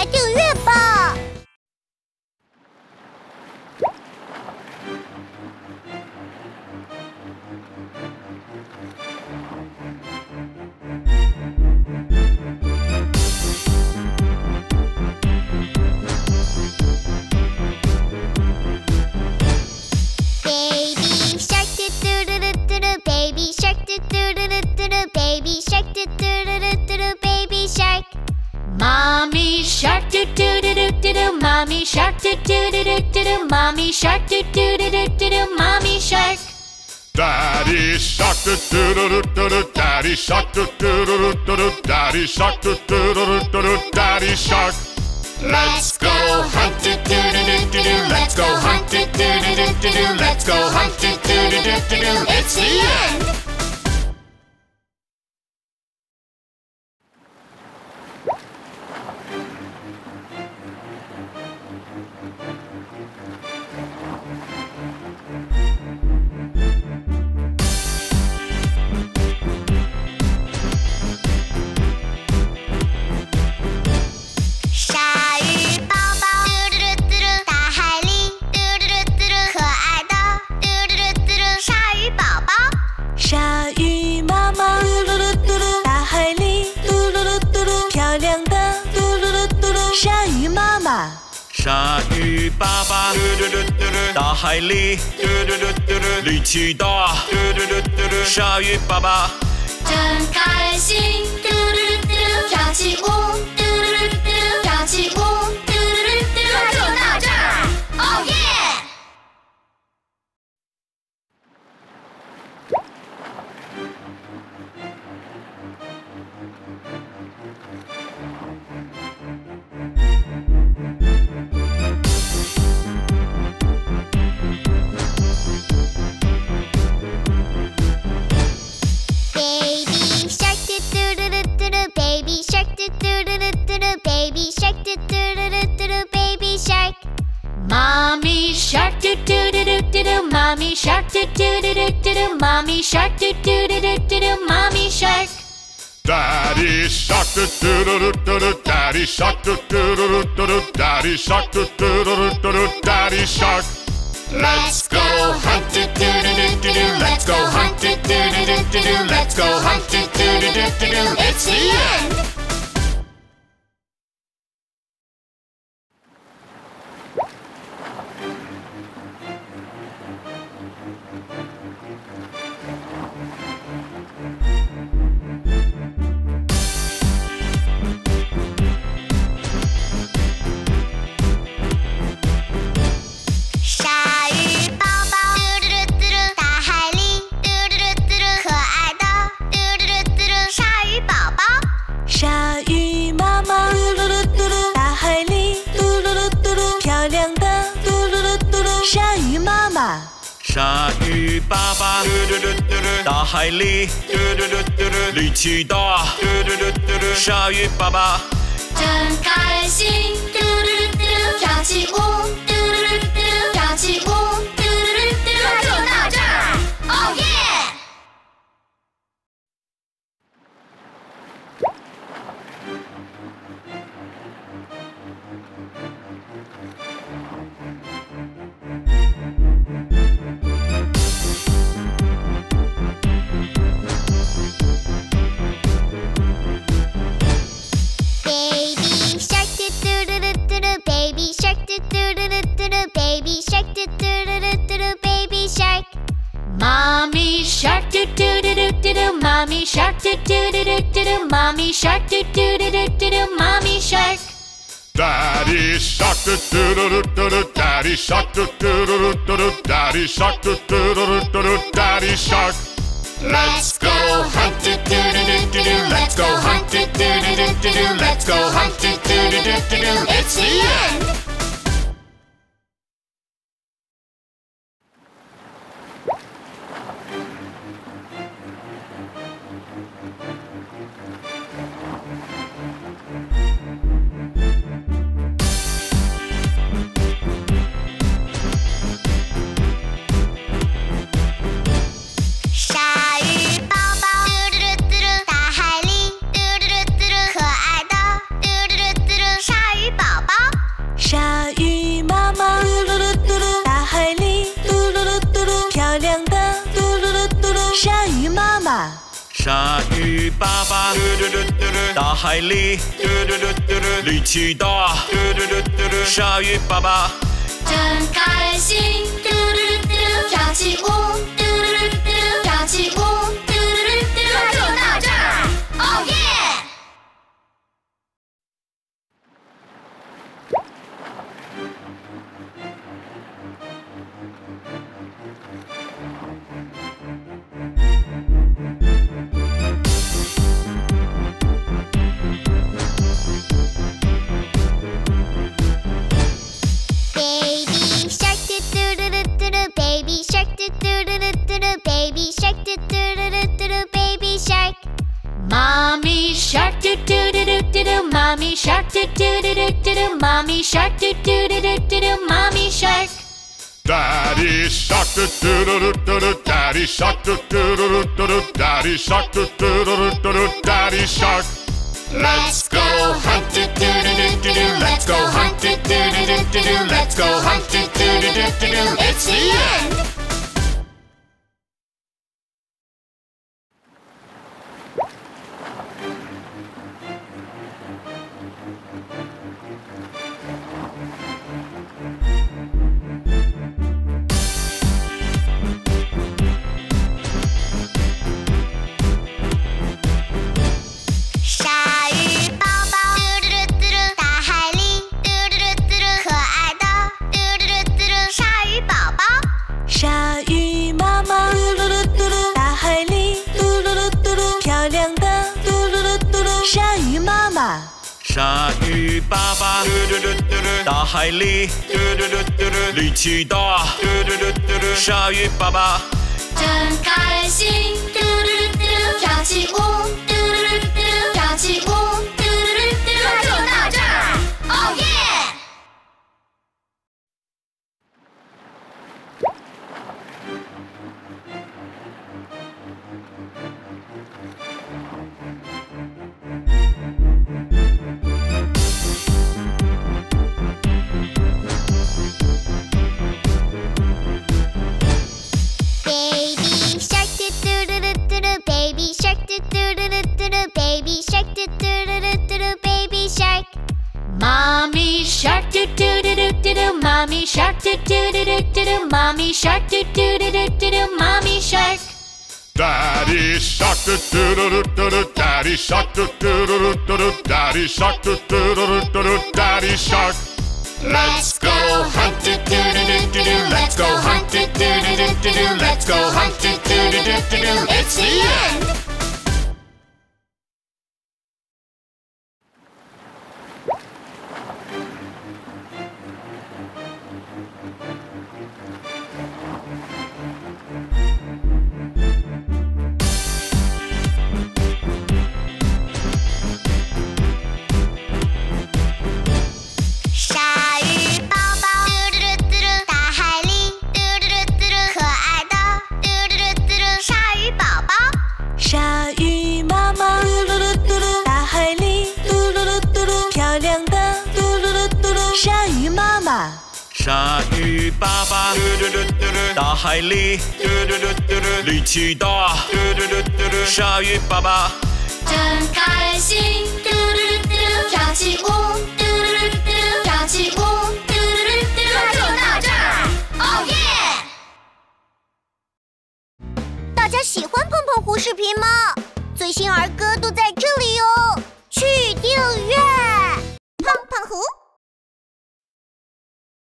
来订阅吧。Baby shark do do do do do do baby shark do do do do do do baby shark do do do do do do baby shark Mommy shark do do do do do do mommy shark do do do do do do mommy shark do do do do do do mommy shark Daddy shark do do do do do do Daddy shark do do do do do do Daddy shark do do do do do do Daddy shark Let's go hunt do do do do do do let's go hunt do do do do do do let's go hunt do do do do do do it's the end 鲨鱼爸爸，大海里，力气大，鲨鱼爸爸，真开心，跳起舞，shark do do do do do do mommy shark do do do do do do mommy shark do do do do do do mommy shark Daddy shark do do do do do do Daddy shark do do do do do do Daddy shark do do do do do do Daddy shark Let's go hunt do do do do do do let's go hunt do do do do do do let's go hunt do do do do do do it's the end 爸爸，大海里，力气大，鲨鱼爸爸，真开心，嘟嘟嘟嘟，跳起舞，嘟嘟嘟嘟，跳起舞，shark do do do do do do mommy shark do do do do do do mommy shark do do do do do do mommy shark. Daddy shark do do do do do do Daddy shark do do do do do do Daddy shark do do do do do do Daddy shark. Let's go hunt do do do do do do let's go hunt do do do do do do let's go hunt do do do do do do it's the end 爸爸，大海里，力气大，鲨鱼爸爸，真开心，嘟嘟嘟嘟，跳起舞，do do do do do do baby shark do do do do do do baby shark Mommy shark do do do do do do, mommy shark do do do do do do, mommy shark do do do do do do, mommy shark. Daddy shark do do do do do do Daddy shark do do do do do Daddy shark do do do do do Daddy shark Let's go hunt do do do do do. Let's go hunt do do do do do. Let's go hunt do do do do do. It's the end. 鲨鱼妈妈，鲨鱼爸爸，大海里，力气大，鲨鱼爸爸，真开心，跳起舞，跳起舞。！Mommy shark do do do do do do Mommy shark do do do do do do Mommy shark do do do do do do Mommy shark Daddy shark do do do do do do Daddy shark do do do do do do Daddy shark do do do do do do Daddy shark Let's go hunt do do do do do do. Let's go hunt do do do do do do. Let's go hunt do do do do do do. It's the end. 鲨鱼爸爸，大海里，力气大。鲨鱼爸爸，真开心，跳起舞，跳起舞，就大。哦耶！大家喜欢胖胖虎视频吗？最新儿歌都在这里哟，去订阅胖胖虎。